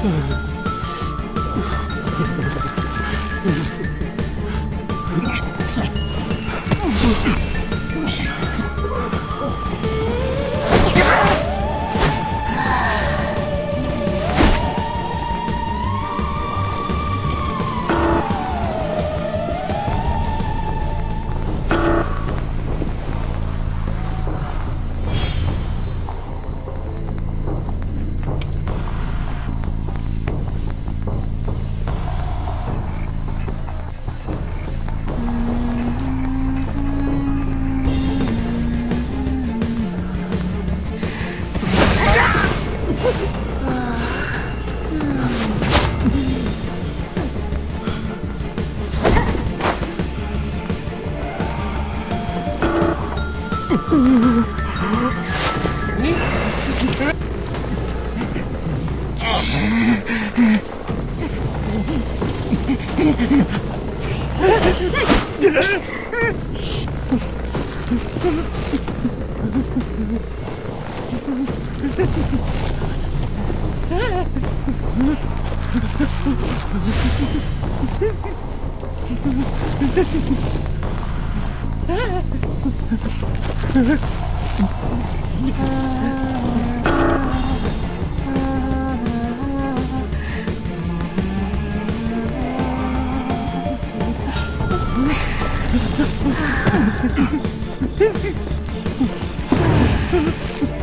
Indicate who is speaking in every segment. Speaker 1: Ugh. 哈哈。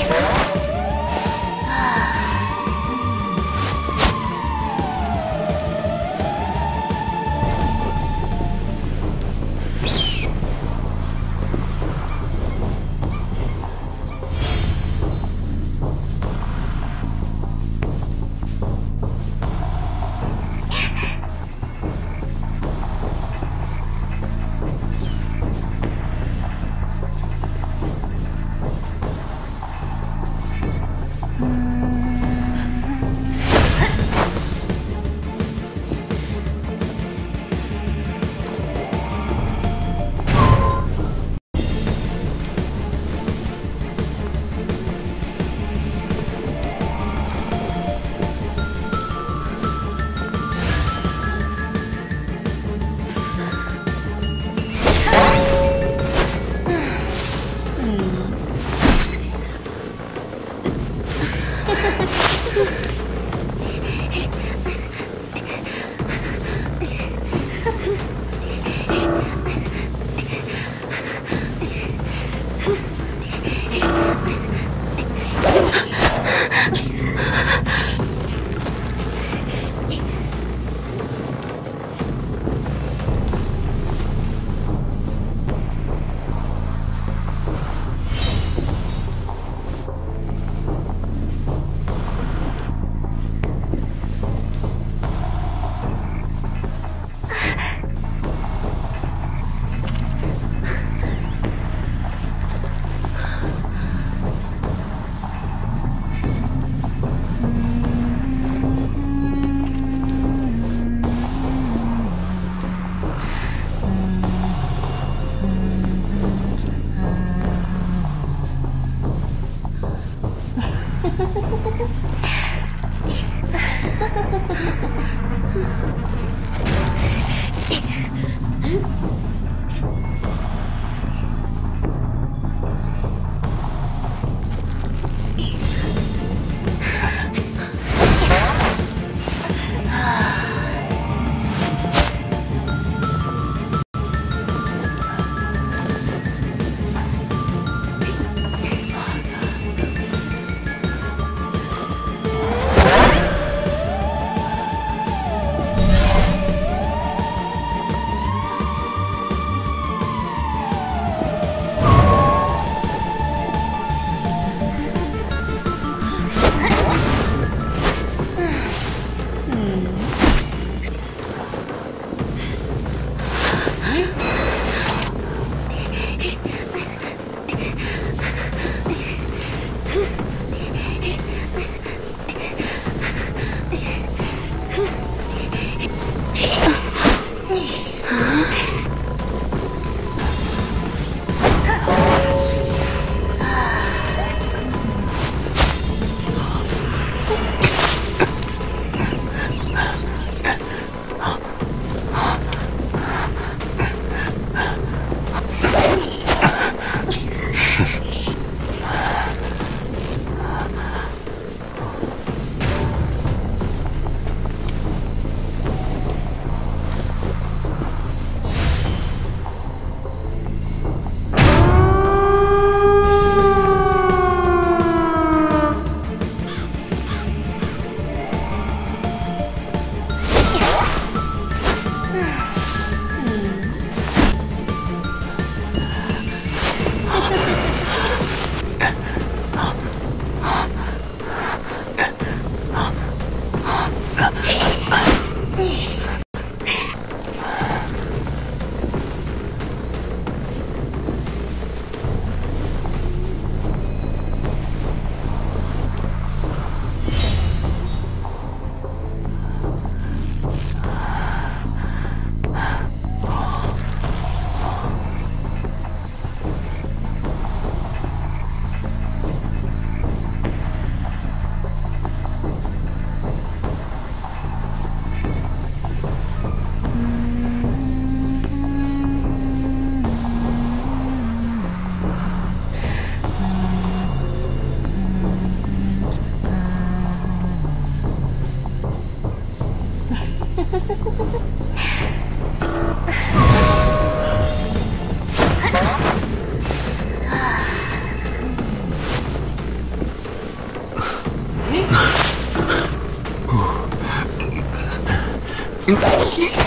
Speaker 1: Yeah. you? Então.